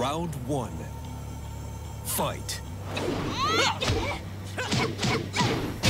Round one. Fight.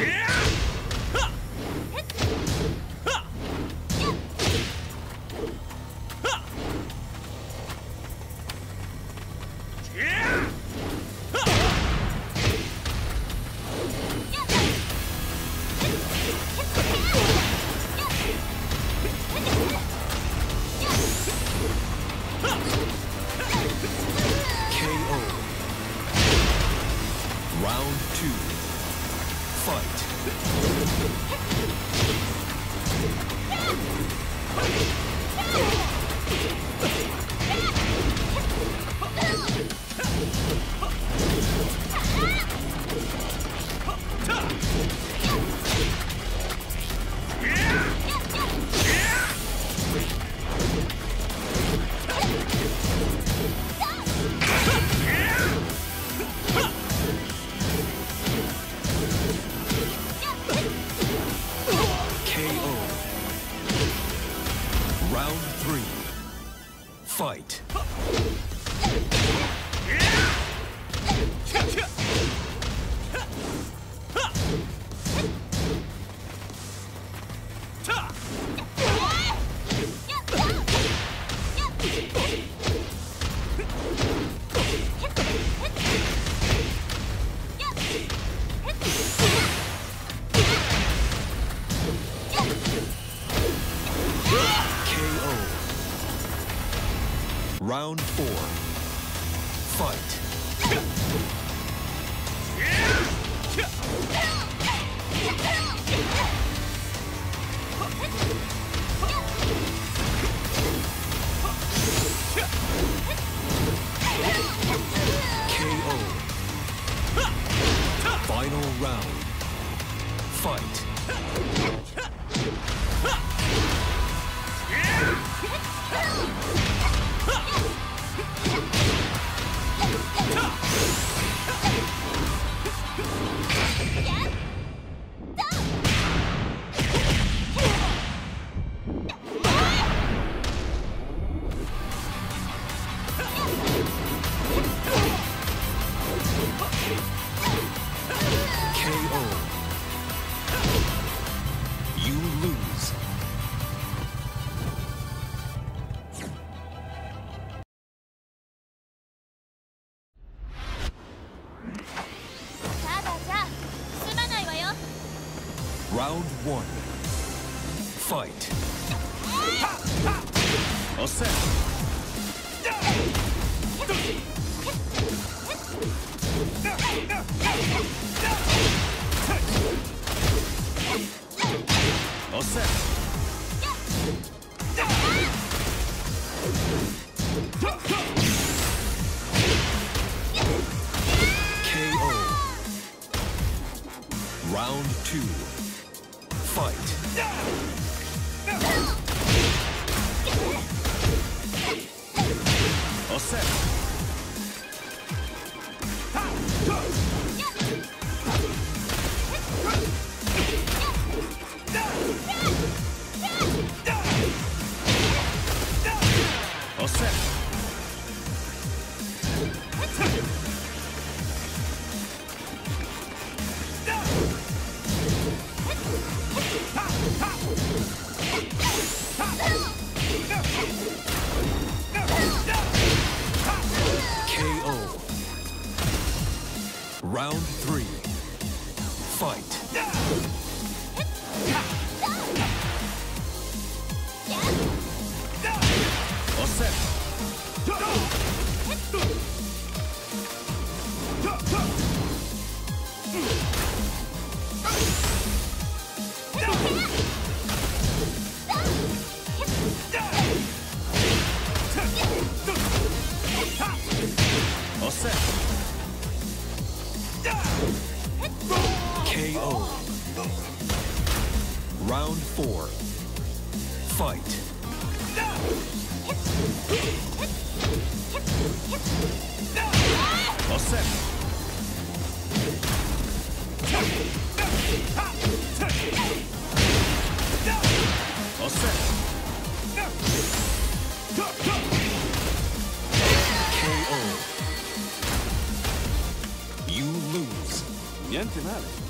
Yeah! KO. Round four. Fight. KO. You lose. Niente male.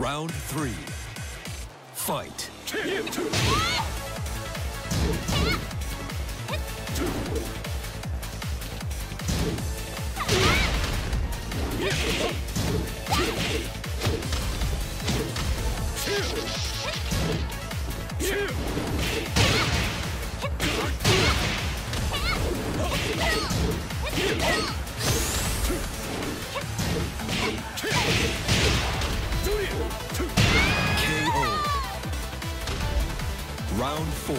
Round three. Fight. Round four.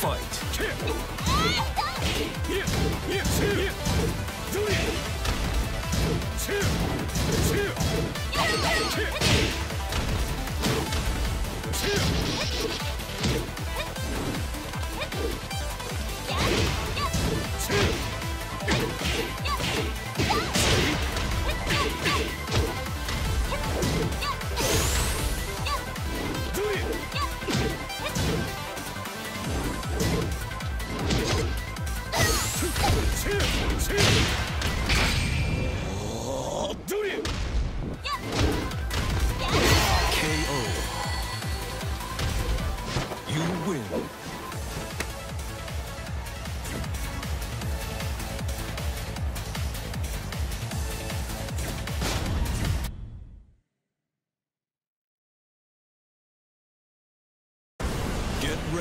Fight.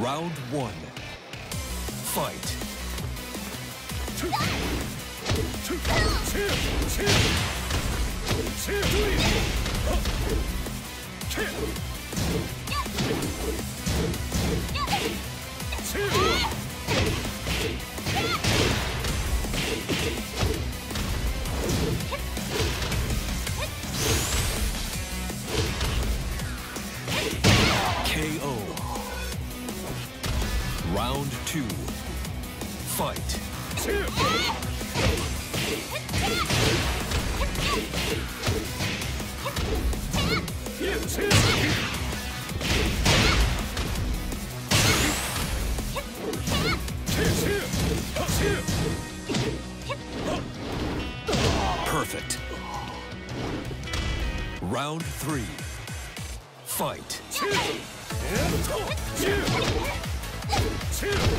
Round one. Fight. Two. Fight. Perfect. Round three. Fight. KO.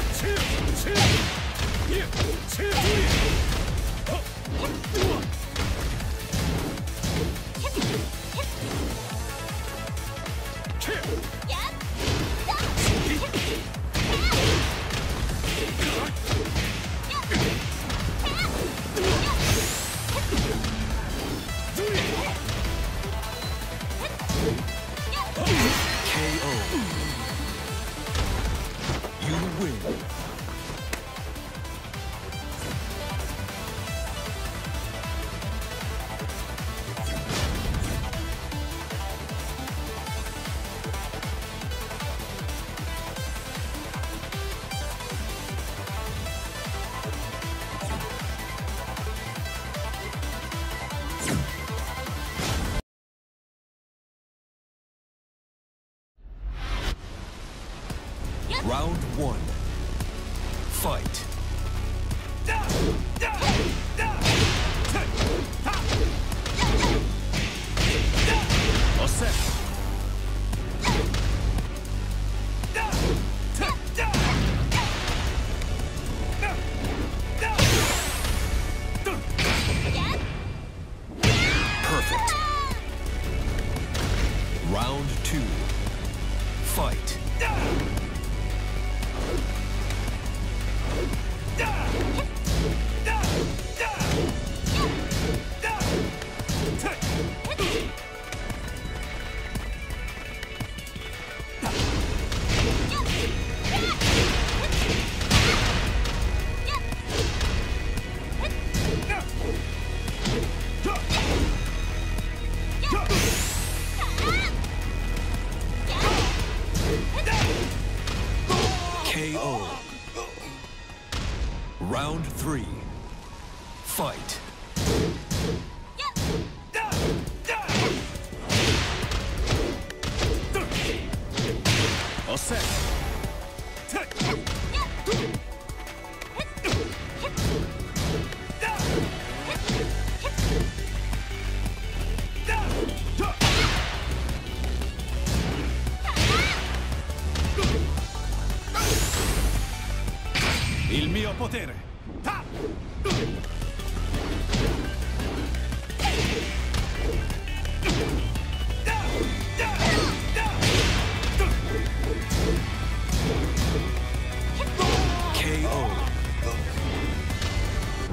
Round one.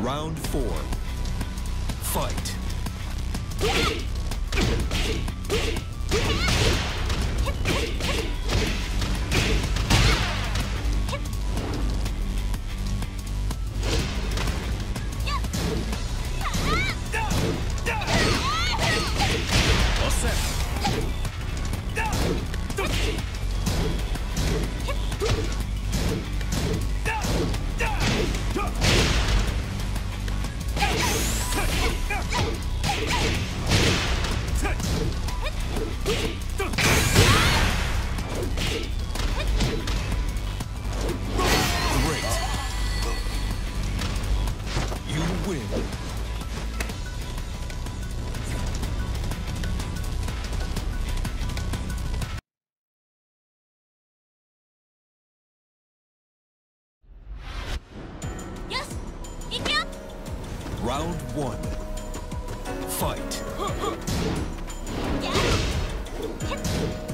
Round four. Fight. Round one. Fight.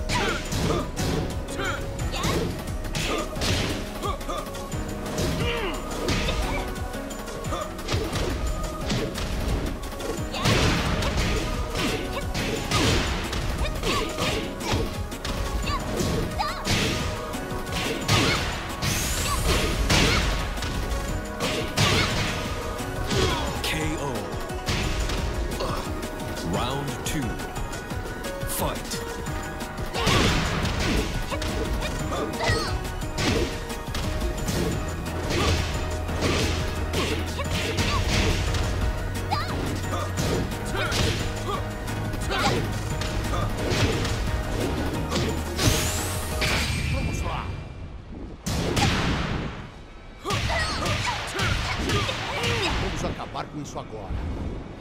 com isso agora.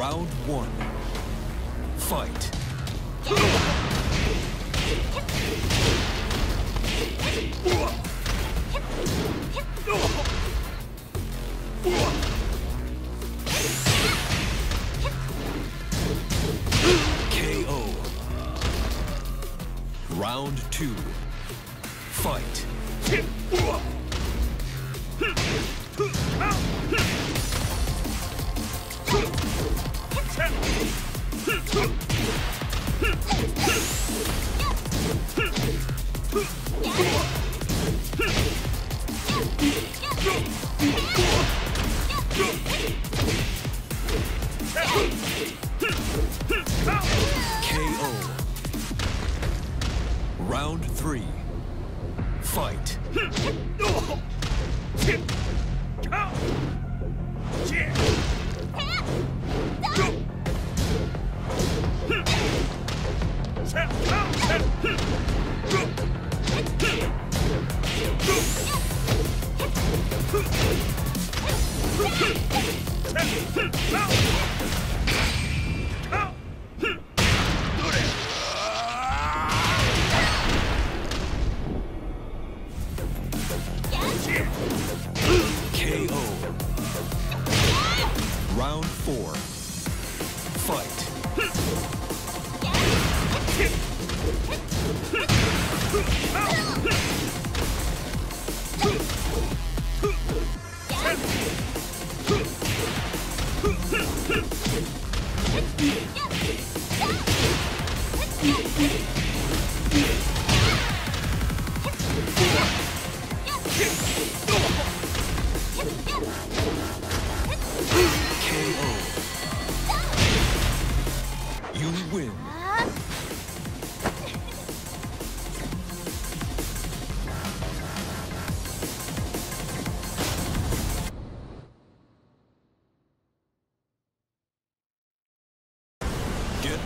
Round one. Let's go.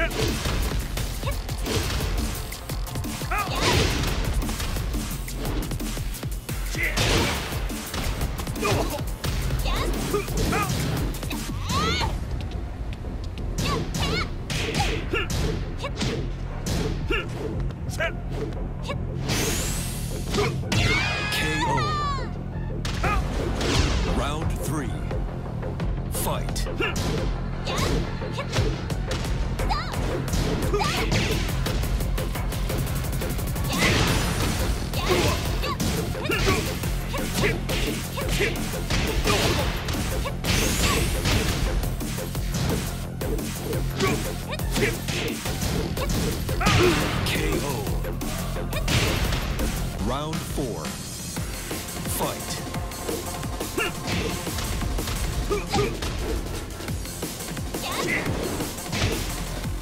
Hit!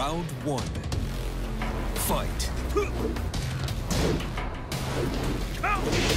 Round one. Fight. Ow!